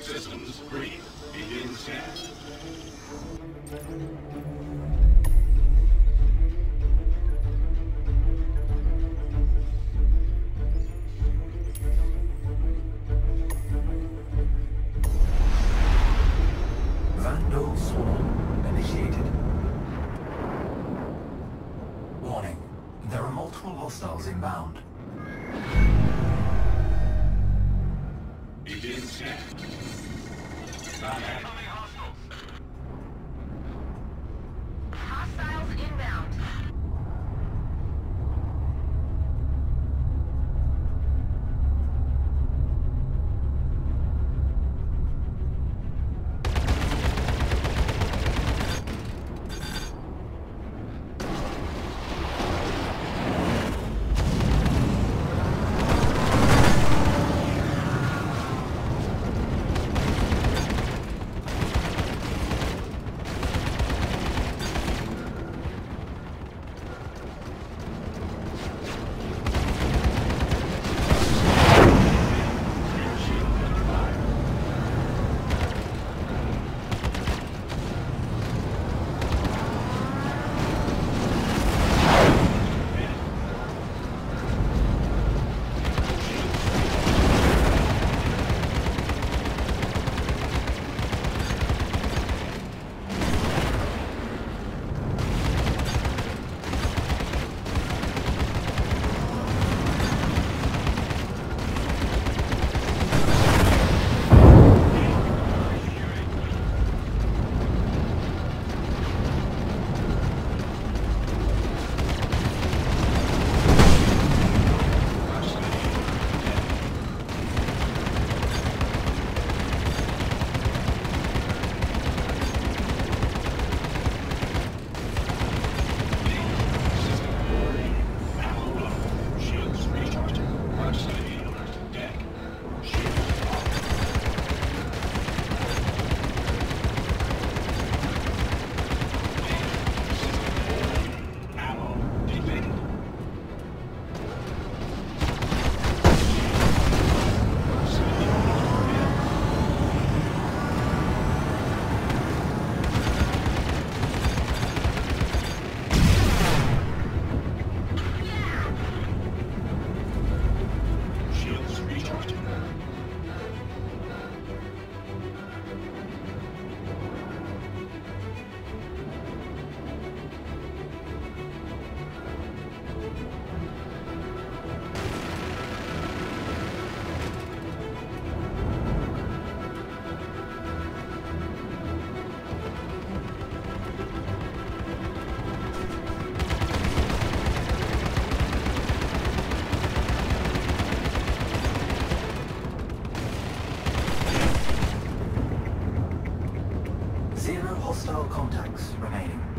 Systems. Begin scan. Vandal swarm initiated. Warning, there are multiple hostiles inbound. hostile contacts remaining.